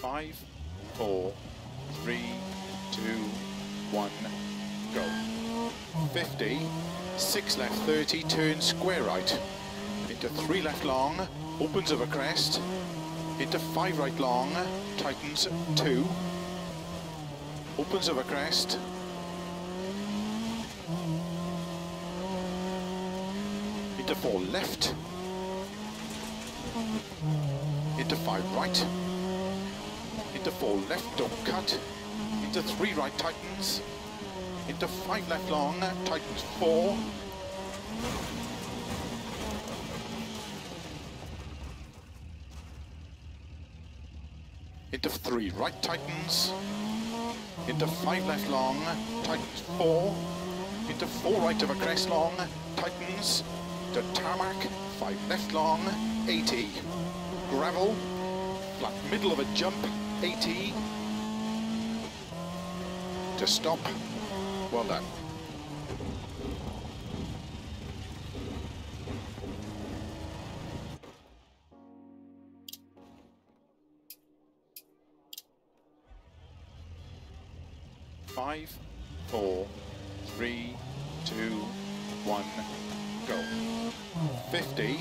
Five, four, three, two, one, go. 50, six left 30, turn square right. Into three left long, opens over crest. Into five right long, tightens two. Opens over crest. Into four left. Into five right. Into four left, don't cut. Into three right, tightens, Into five left long, tightens four. Into three right, tightens, Into five left long, tightens four. Into four right of a crest long, tightens, To tarmac, five left long, 80. Gravel, flat middle of a jump, 80. To stop, well done. Five, four, three, two, one, go. 50,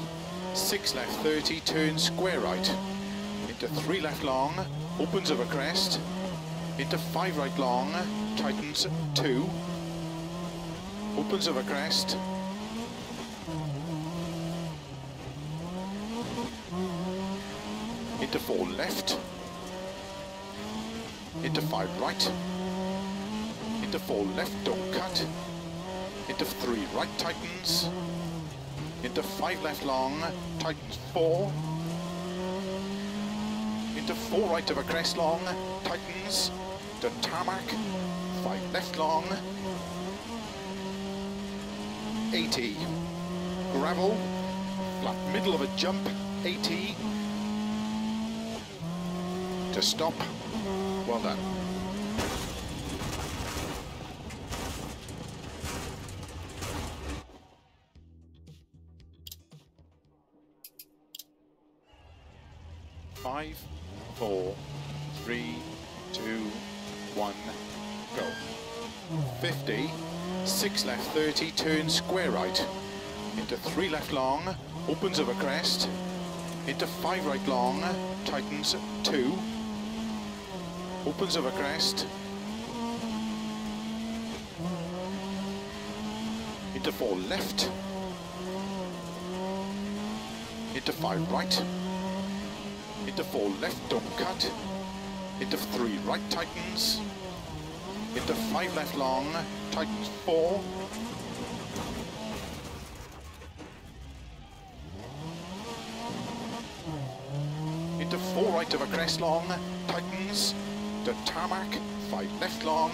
six left 30, turn square right. Into three left long, opens over crest. Into five right long, tightens two. Opens over crest. Into four left. Into five right. Into four left, don't cut. Into three right, tightens. Into five left long, tightens four. Four right of a crest long, tightens. To tarmac, five left long. 80. Gravel, flat middle of a jump, 80. To stop, well done. Four, three, two, one, go. 50, six left 30, turn square right. Into three left long, opens over crest. Into five right long, tightens two. Opens over crest. Into four left. Into five right. Into four left, don't cut. Into three right, tightens. Into five left long, tightens four. Into four right of a crest long, tightens. To tarmac, five left long.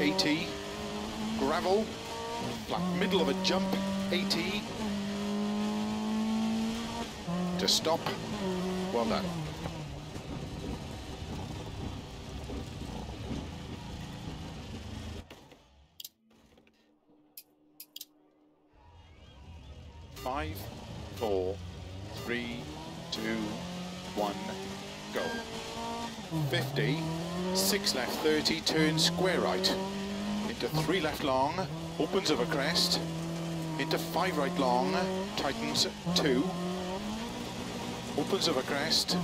Eighty. Gravel. Flat middle of a jump, 80. To stop, well done. Five, four, three, two, one, go. 50, six left 30, turn square right. Into three left long, opens over crest. Into five right long, tightens two. Opens over crest.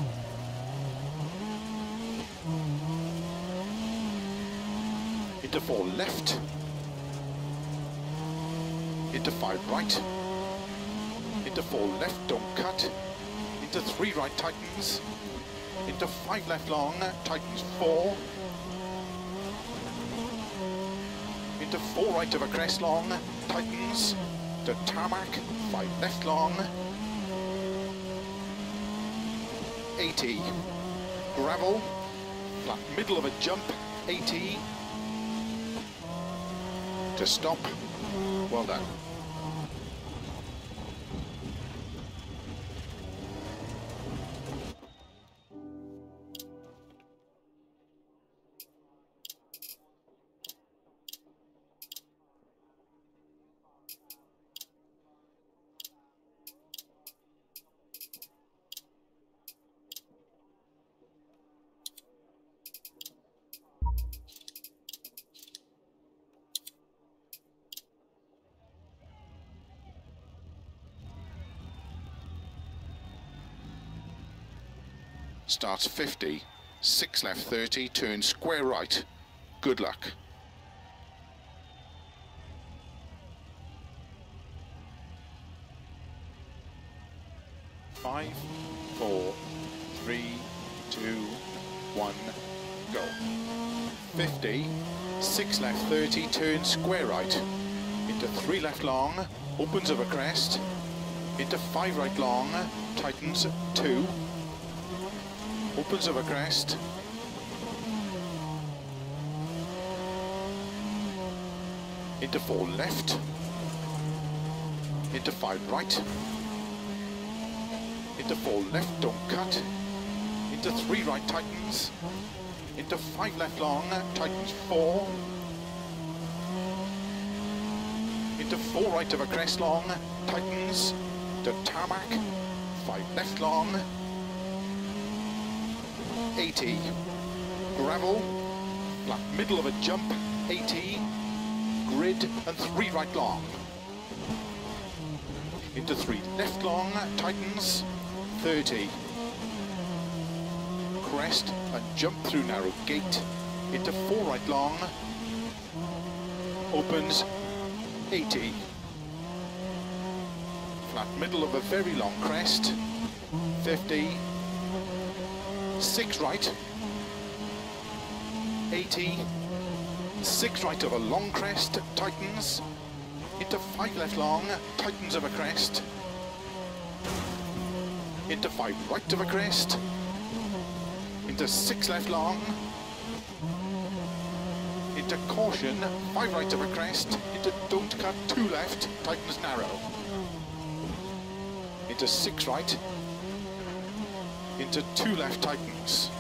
Into four left. Into five right. Into four left, don't cut. Into three right, tightens. Into five left long, tightens four. Into four right of a crest long, tightens. To tarmac, five left long. 80. Gravel, flat middle of a jump, 80. To stop, well done. Starts 50, 6 left 30, turn square right. Good luck. Five, four, three, two, one, go. 50, 6 left 30, turn square right. Into 3 left long, opens a crest. Into 5 right long, tightens 2. Opens of a crest. Into 4 left. Into 5 right. Into 4 left, don't cut. Into 3 right tightens into five left long, tightens four, into four right of a crest long, tightens to tarmac, five left long, 80, gravel, flat middle of a jump, 80, grid and three right long, into three. Left long, tightens, 30, crest and jump through narrow gate. Into four right long, opens 80. Flat middle of a very long crest, 50, six right, 80, six right of a long crest, tightens, into five left long, tightens of a crest, into five right of a crest, into six left long, into caution, five right of a crest, into don't cut, two left, tightens narrow, into six right, into two left tightens,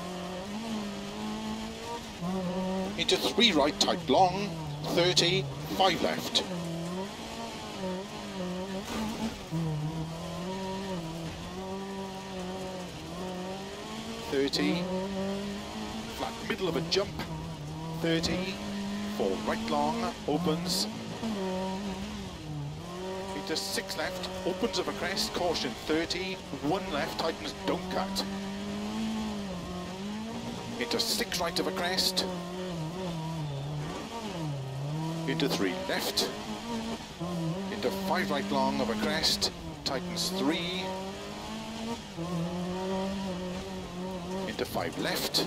into three right tight long, 30, five left. 30, flat middle of a jump, 30, four right long, opens, into six left, opens of a crest, caution, 30, one left, tightens, don't cut, into six right of a crest, into three left, into five right long of a crest, tightens three, into 5 left,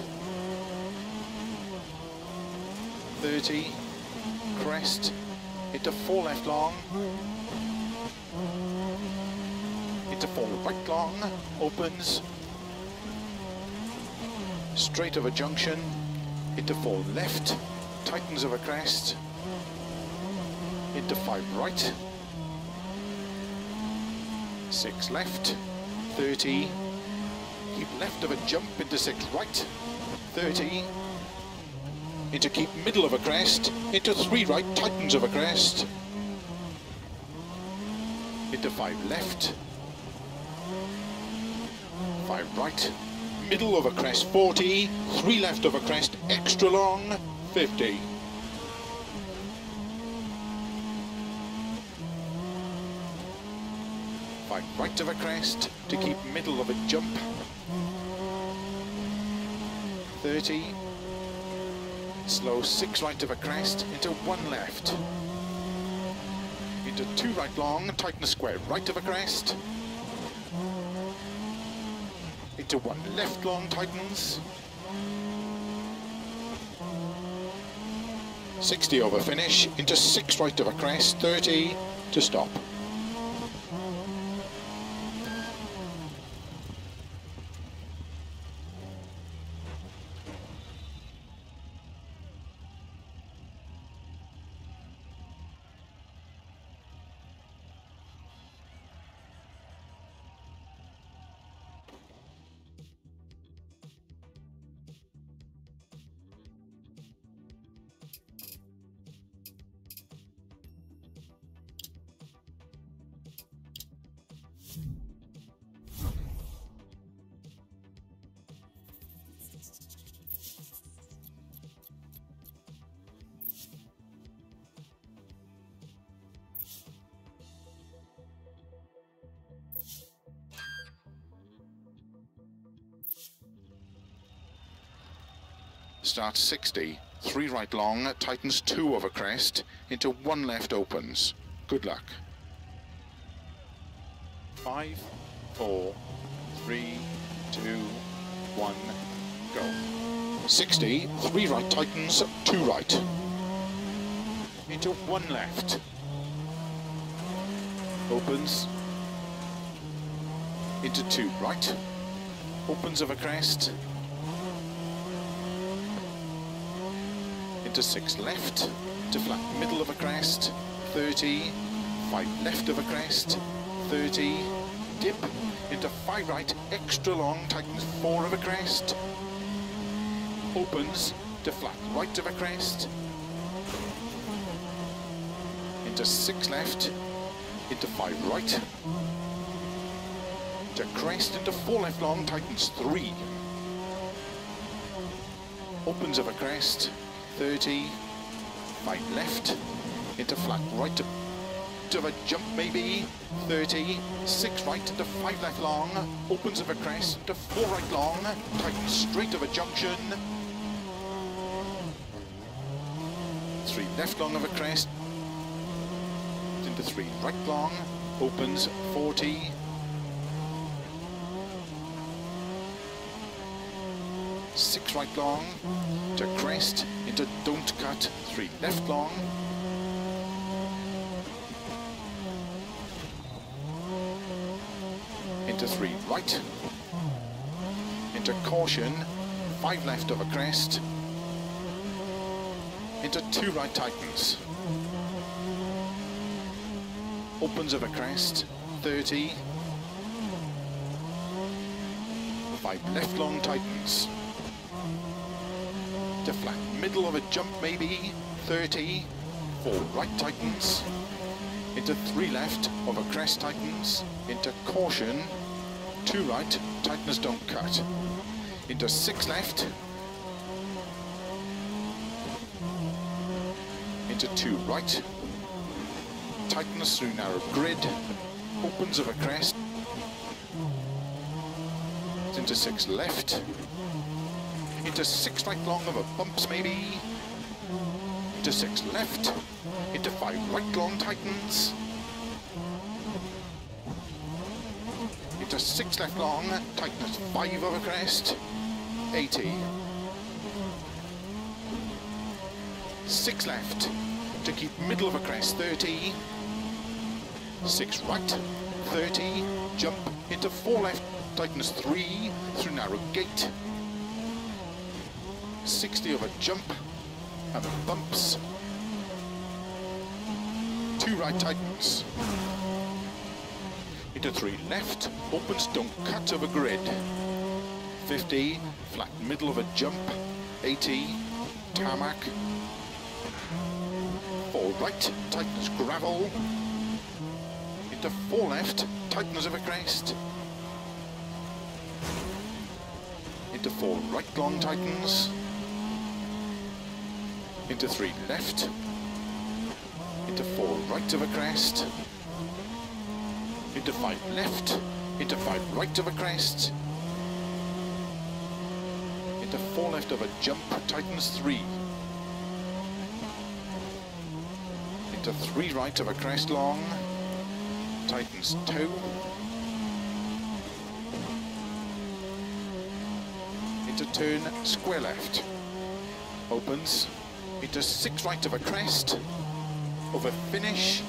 30, crest, into 4 left long, into 4 right long, opens, straight of a junction, into 4 left, tightens of a crest, into 5 right, 6 left, 30, keep left of a jump into six right, 30, into keep middle of a crest, into three right, tightens of a crest, into five left, right, middle of a crest, 40, three left of a crest, extra long, 50. Five right of a crest to keep middle of a jump, 30. Slow six right of a crest into one left. Into two right long, tighten the square right of a crest. Into one left long, tightens. 60 over finish, into six right of a crest, 30 to stop. Starts 60, three right long, tightens two over crest, into one left opens. Good luck. Five, four, three, two, one, go. 60, three right tightens, two right. Into one left. Opens. Into two right. Opens over crest. Into six left. To flat middle of a crest. 30. Five left of a crest. 30. Dip. Into five right. Extra long. Tightens four of a crest. Opens. To flat right of a crest. Into six left. Into five right to crest into four left long, tightens three. Opens of a crest, 30, five left, into flat right to, to a jump maybe, 30, six right into five left long, opens of a crest, to four right long, tight straight of a junction, three left long of a crest, into three right long, opens 40, six right long, to crest, into don't cut, three. Left long, into three right, into caution, five left of a crest, into two right tightens, opens of a crest, 30, five left long tightens, to flat middle of a jump maybe. 30 four right tightens into three left of a crest tightens into caution. Two right. Tightness don't cut. Into six left. Into two right. Tightness through narrow grid. Opens of a crest. Into six left into six right long of a bumps maybe, into six left, into five right long tightens, into six left long, tightens five over crest, 80. Six left, to keep middle of a crest, 30. Six right, 30, jump into four left, tightness three, through narrow gate, 60 of a jump and bumps. Two right tightens. Into three left, opens, don't cut of a grid. 50, flat middle of a jump. 80, tarmac. Four right, tightens gravel. Into four left, tightens of a crest. Into four right long tightens into three left, into four right of a crest, into five left, into five right of a crest, into four left of a jump, tightens three, into three right of a crest long, tightens two, into turn square left, opens, into six right of a crest, of a finish,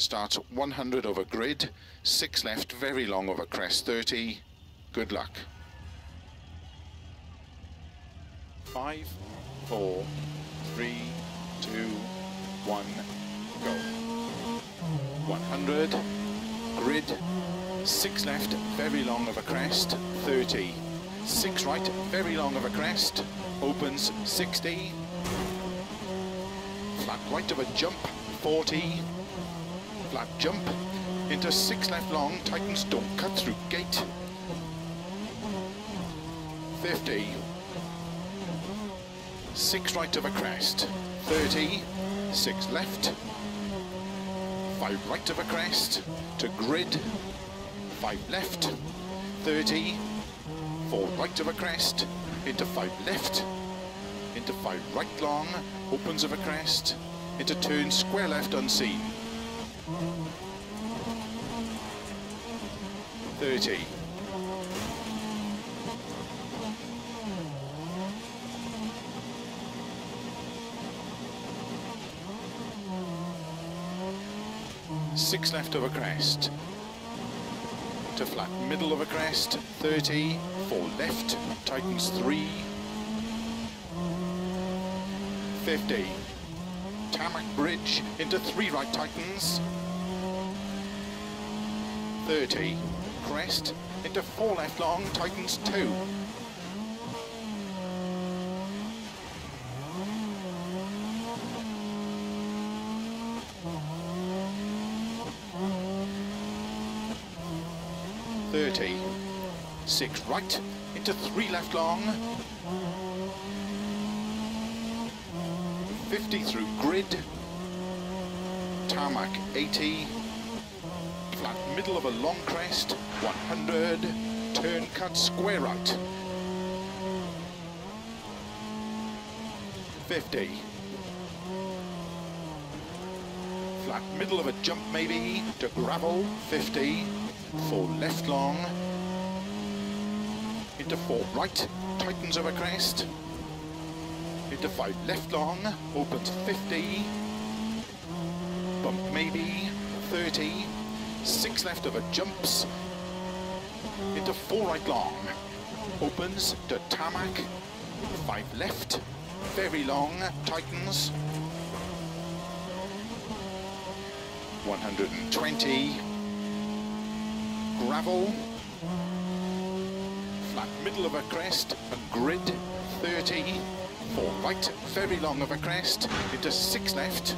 Starts 100 over grid, 6 left, very long over crest 30. Good luck. 5, 4, 3, 2, 1, go. 100, grid, 6 left, very long over crest 30. 6 right, very long over crest, opens 60. Flat right of a jump 40 flat jump into six left long, tightens, don't cut through gate. 50. Six right of a crest. 30. Six left. Five right of a crest to grid. Five left. 30. Four right of a crest into five left. Into five right long, opens of a crest. Into turn square left unseen. 30. Six left of a crest. To flat middle of a crest, 30. Four left, tightens three. 50. Tarmac bridge into three right tightens. 30 crest into four left long, tightens two. Thirty. Six right into three left long. Fifty through grid. Tarmac eighty flat middle of a long crest, 100, turn cut square out. 50. Flat middle of a jump maybe, to gravel, 50, four left long, into four right, tightens over crest, into five left long, opens 50, bump maybe, 30, six left over jumps into four right long. Opens to tarmac. Five left. Very long. Tightens 120 gravel. Flat middle of a crest. A grid. 30 four right. Very long of a crest. Into six left.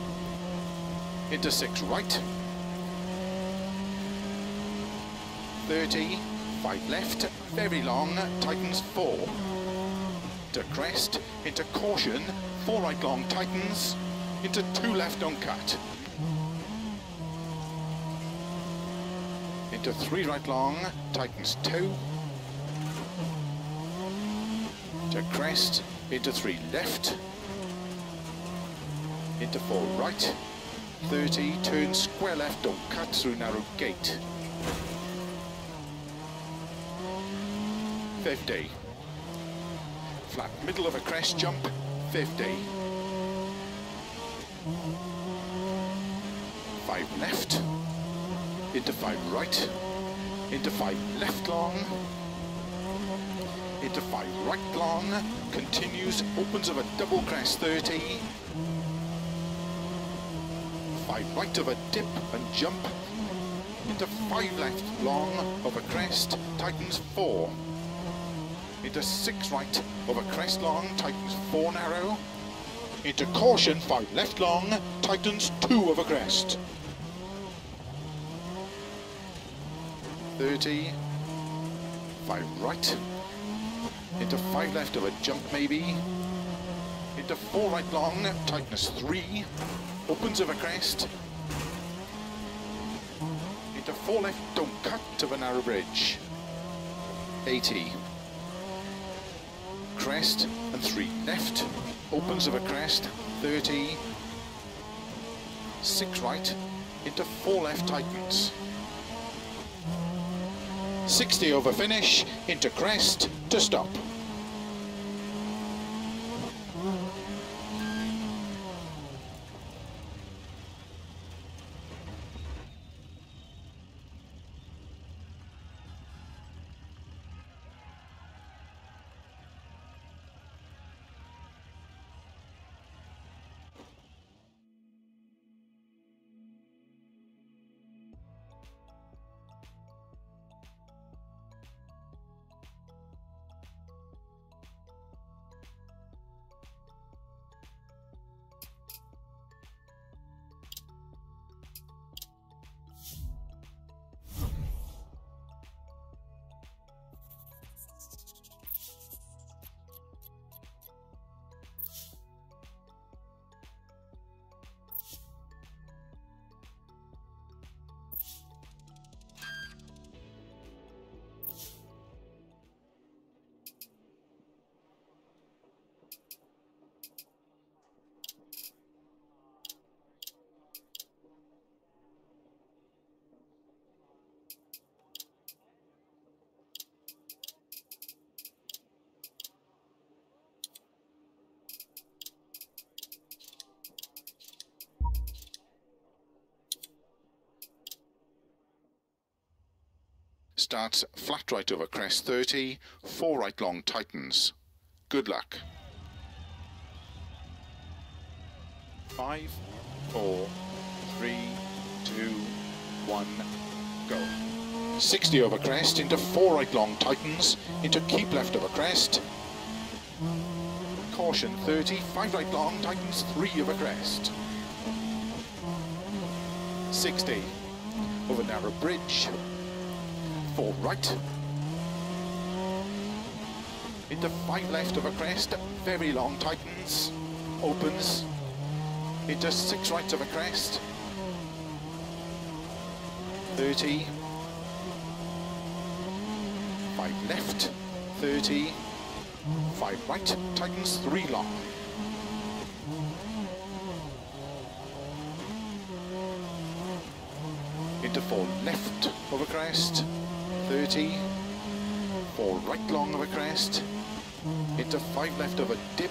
Into six right 30, 5 left, very long, tightens 4. To crest, into caution, 4 right long, tightens, into 2 left on cut. Into 3 right long, tightens 2. To crest, into 3 left, into 4 right, 30, turn square left, don't cut through narrow gate. 50. Flat middle of a crest jump, 50. Five left, into five right, into five left long, into five right long, continues, opens of a double crest 30, five right of a dip and jump, into five left long of a crest, tightens four, into six right over crest long, tightens four narrow, into caution, five left long, tightens two over crest. 30, five right, into five left of a jump maybe, into four right long, tightness three, opens of a crest, into four left, don't cut of a narrow bridge, 80, crest and three left, opens of a crest, 30, six right, into four left tightens. 60 over finish, into crest, to stop. Starts flat right over crest 30, 4 right long tightens. Good luck. 5, 4, 3, 2, 1, go. 60 over crest into 4 right long tightens, into keep left over crest. Caution 30, 5 right long tightens, 3 over crest. 60 over narrow bridge, 4 right, into 5 left of a crest, very long tightens, opens, into 6 right of a crest, 30, 5 left, 30, 5 right, tightens 3 long. into four left over crest, 30, four right long of a crest, into five left of a dip,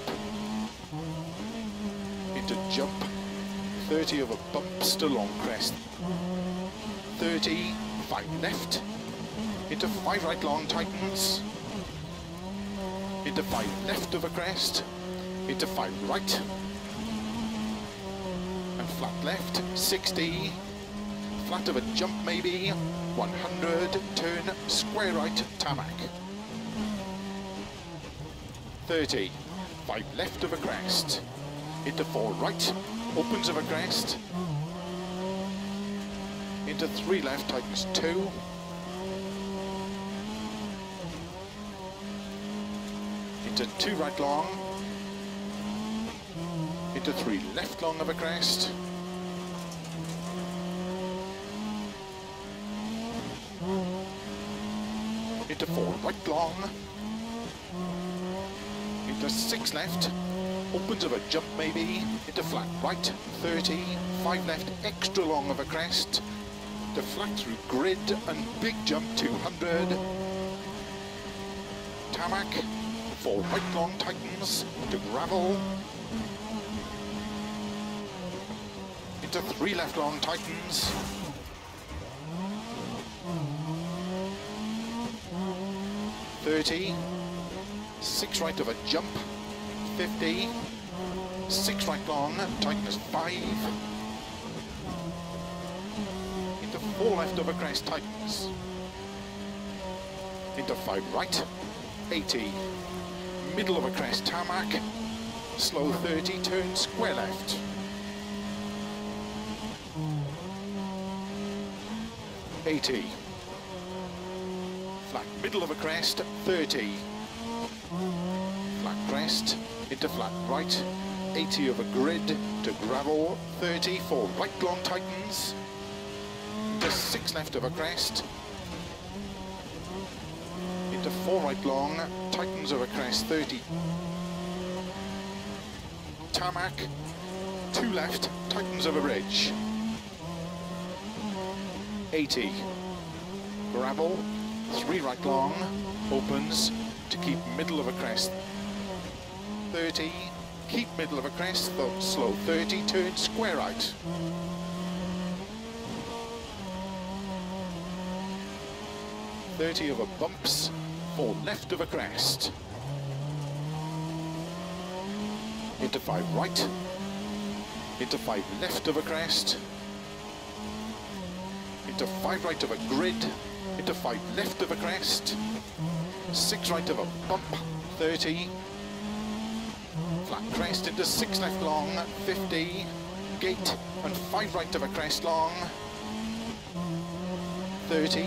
into jump, 30 of a bump, still long crest, 30, five left, into five right long tightens, into five left of a crest, into five right, and flat left, 60, flat of a jump maybe, 100, turn, square right, tarmac. 30, 5 left of a crest, into 4 right, opens of a crest, into 3 left, tightens 2, into 2 right long, into 3 left long of a crest, into four right long, into six left, opens of a jump maybe, into flat right, 30, five left, extra long of a crest, to flat through grid and big jump 200, tarmac, four right long tightens, to gravel, into three left long tightens, 30, 6 right of a jump, 50, 6 right long, tightness 5, into 4 left of a crest, tightens, into 5 right, 80, middle of a crest, tarmac, slow 30, turn square left. Eighty flat middle of a crest, 30. Flat crest, into flat right, 80 of a grid to gravel, 30 for right long tightens. into 6 left of a crest, into 4 right long, tightens of a crest, 30. Tarmac, 2 left, tightens of a bridge, 80. Gravel, three right long, opens to keep middle of a crest. 30, keep middle of a crest, though slow 30, turn square right. Thirty of a bumps, or left of a crest. Into five right, into five left of a crest, into five right of a grid, into five left of a crest, six right of a bump, 30, flat crest into six left long, 50, gate and five right of a crest long, 30,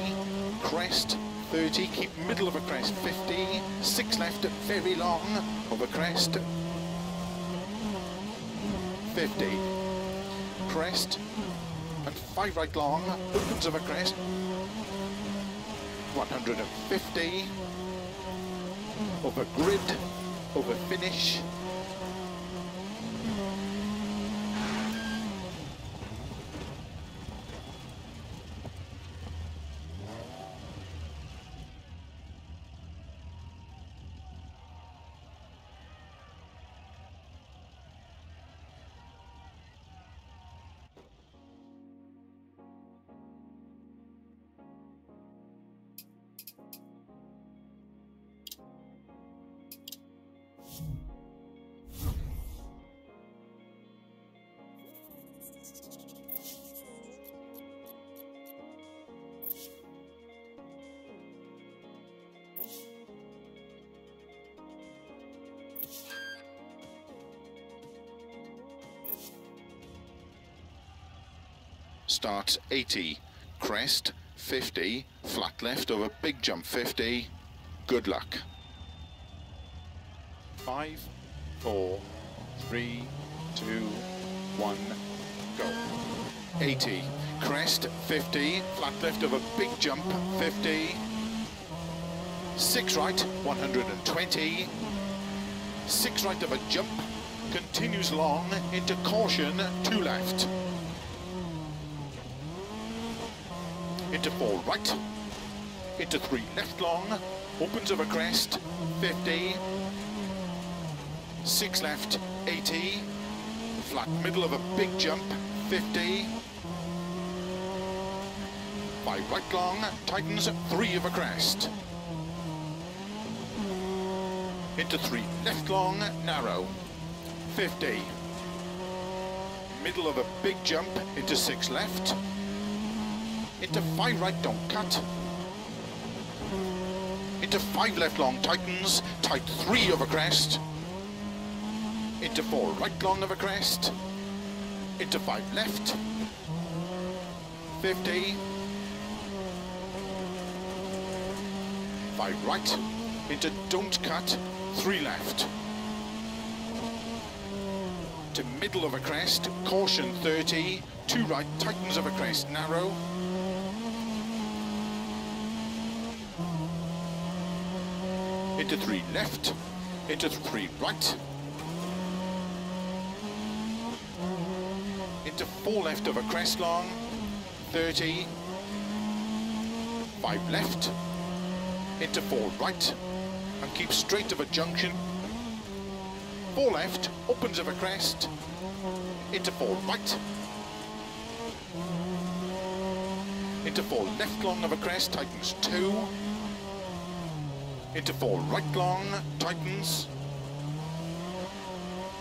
crest, 30, keep middle of a crest, 50, six left very long of a crest, 50, crest, and five right long, opens of a crest, 150 over grid, over finish, starts 80, crest 50, flat left over big jump 50. Good luck. Five, four, three, two, one, go. 80, crest 50, flat left over big jump 50. Six right, 120. Six right of a jump, continues long into caution, two left. Into four right, into three left long, opens over crest, 50. Six left, 80. Flat middle of a big jump, 50. Five right long, tightens, three of a crest. Into three, left long, narrow, 50. Middle of a big jump. Into six left, into five right, don't cut, into five left long, tightens, tight three over crest, into four right long of a crest, into five left, 50, five right, into don't cut, three left. To middle of a crest, caution 30, two right, tightens of a crest, narrow. Into three left, into three right. Into four left of a crest long, 30, five left, into four right, and keep straight of a junction. Four left, opens of a crest, into four right, into four left long of a crest, tightens two, into four right long, tightens,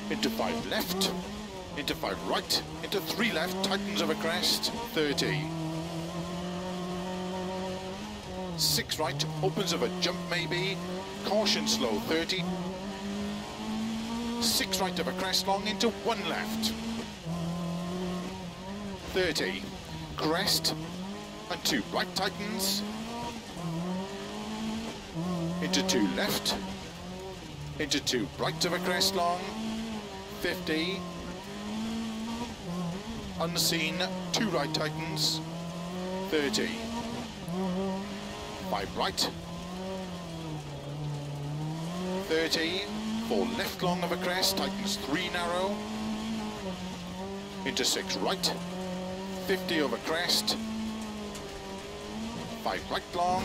into five left, into five right, into three left, tightens of a crest, 30. Six right, opens of a jump maybe, Caution slow, 30. Six right of a crest long into one left. 30. Crest and two right tightens. Into two left. Into two right of a crest long. 50. Unseen, two right tightens. 30. Five right. 30, four left long of a crest, tightens three narrow, into six right, 50 over crest, five right long,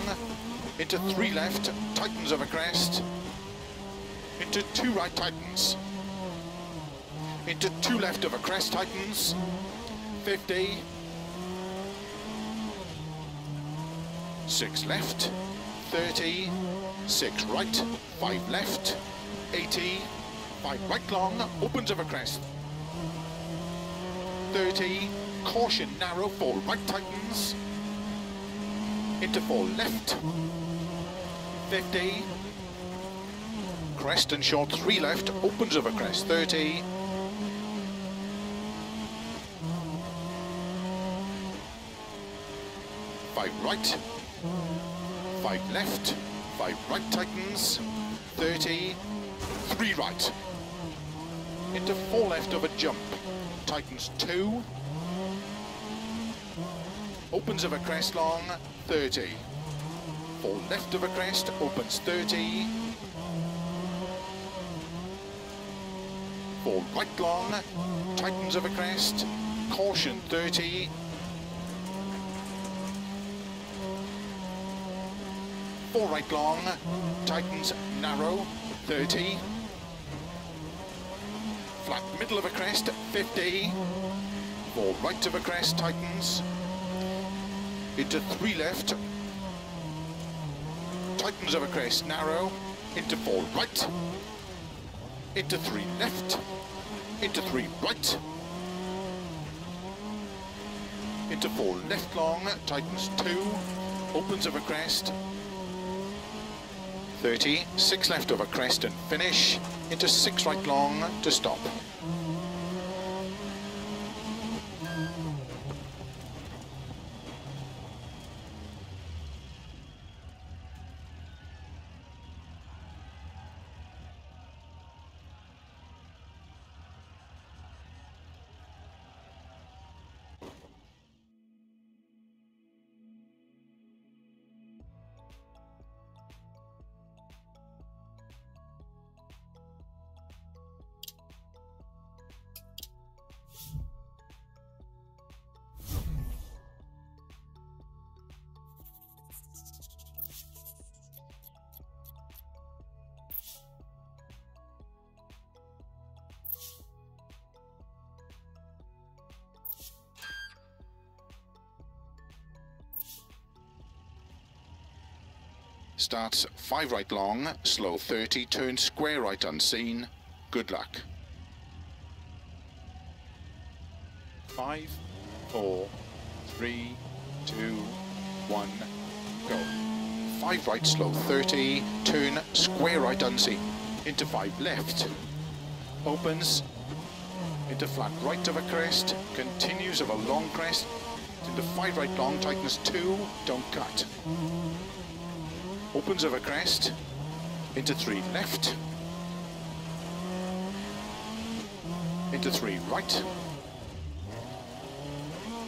into three left, tightens over crest, into two right tightens, into two left of a crest tightens, 50, six left, 30, 6 right, 5 left, 80, 5 right long, opens a crest, 30, caution narrow, 4 right tightens, into 4 left, 50, crest and short 3 left, opens of a crest, 30, Five right, five left, five right tightens, 30, three right, into four left of a jump, tightens two, opens of a crest long, 30, four left of a crest, opens 30, four right long, tightens of a crest, caution 30, four right long, tightens narrow, 30. Flat middle of a crest, 50. Four right of a crest, tightens. Into three left. Tightens of a crest, narrow. Into four right. Into three left. Into three right. Into four left long, tightens two. Opens a crest, 30, six left over crest and finish, into six right long to stop. Starts 5 right long, slow 30, turn square right unseen. Good luck. Five, four, three, two, one, go. 5 right slow 30, turn square right unseen. Into 5 left. Opens into flat right of a crest, continues of a long crest, into 5 right long, tightens 2, don't cut. Opens a crest, into 3 left, into 3 right,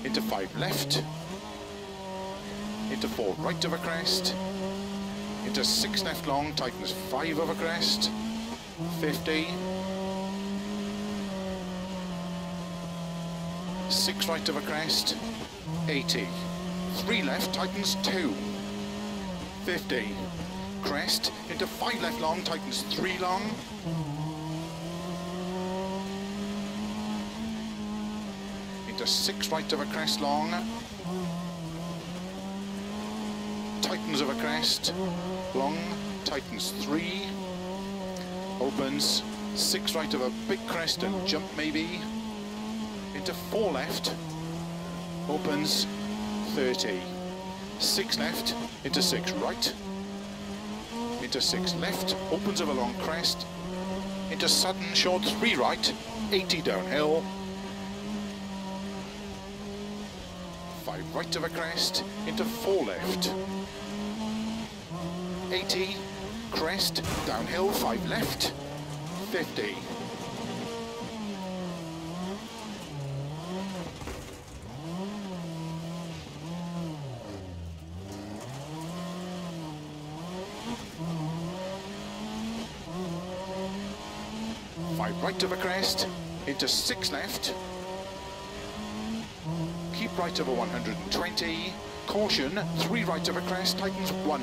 into 5 left, into 4 right a crest, into 6 left long, tightens 5 of a crest, 50, 6 right a crest, 80, 3 left, tightens 2, 50, crest, into 5 left long, tightens 3 long, into 6 right of a crest long, tightens of a crest, long, tightens 3, opens, 6 right of a big crest and jump maybe, into 4 left, opens 30, 6 left, into 6 right, into 6 left, opens of a long crest, into sudden short 3 right, 80 downhill, 5 right of a crest, into 4 left, 80, crest, downhill, 5 left, 50. Five right of a crest, into six left, keep right over 120, caution, three right of a crest, tightens one.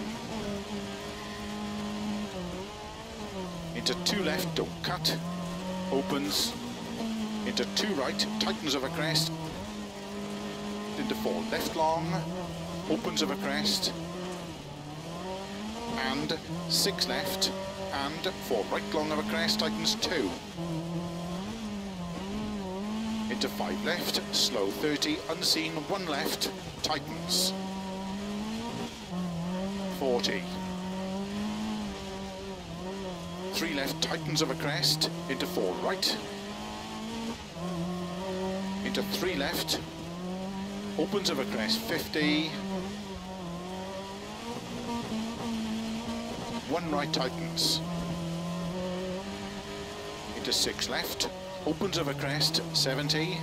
Into two left, don't cut, opens, into two right, tightens of a crest, into four left long, opens of a crest, and six left, and four right long of a crest, tightens two. Into five left, slow 30, unseen, one left, tightens. 40. Three left, tightens of a crest, into four right. Into three left, opens of a crest, 50. One right tightens. Into six left, opens of a crest, 70.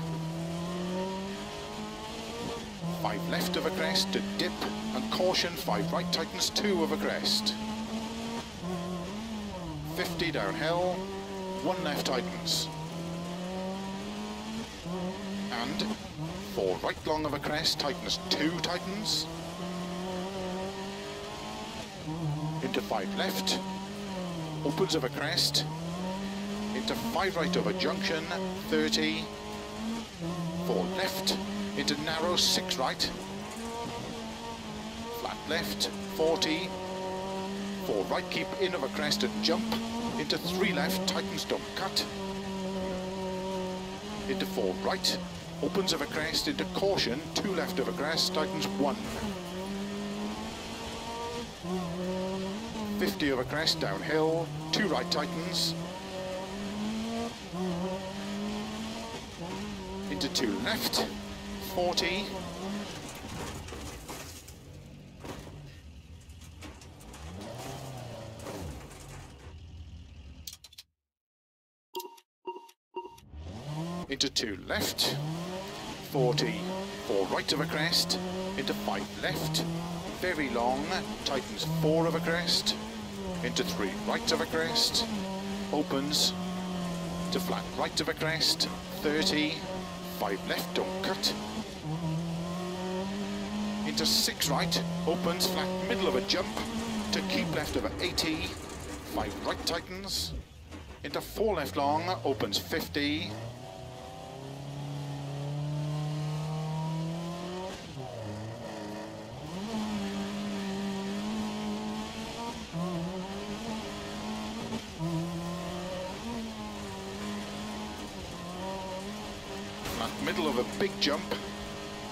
Five left of a crest to dip, and caution, five right tightens, two of a crest. 50 downhill, one left tightens. And four right long of a crest, tightens, two tightens. Into five left, opens of a crest, into five right over junction, 30, four left, into narrow, six right, flat left, 40, four right, keep in a crest and jump, into three left, tightens, don't cut, into four right, opens a crest, into caution, two left a crest, tightens one. 50 of a crest downhill, two right tightens, into two left, 40. Into two left, 40, four right of a crest, into five left, very long, tightens four of a crest, into three right of a crest, opens, to flat right of a crest, 30, 5 left, don't cut. Into 6 right, opens, flat. Middle of a jump, to keep left of a 80, 5 right tightens, into 4 left long, opens 50, middle of a big jump,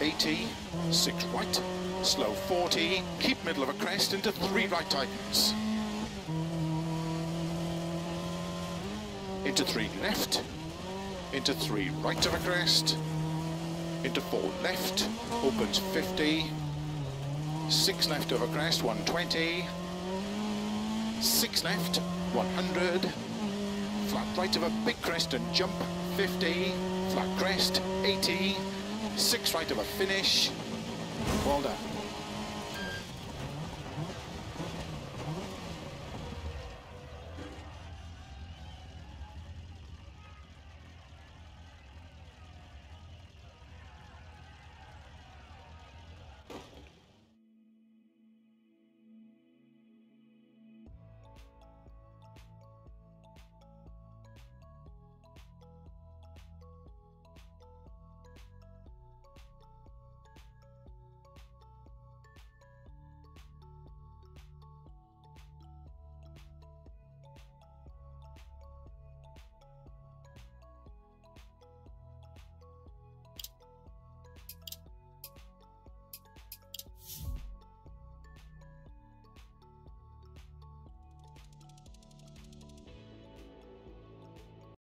80, 6 right, slow 40, keep middle of a crest into 3 right tightens. Into 3 left, into 3 right of a crest, into 4 left, opens 50, 6 left of a crest, 120, 6 left, 100, flat right of a big crest and jump, 50, flat crest, 80, 6 right of a finish, well done.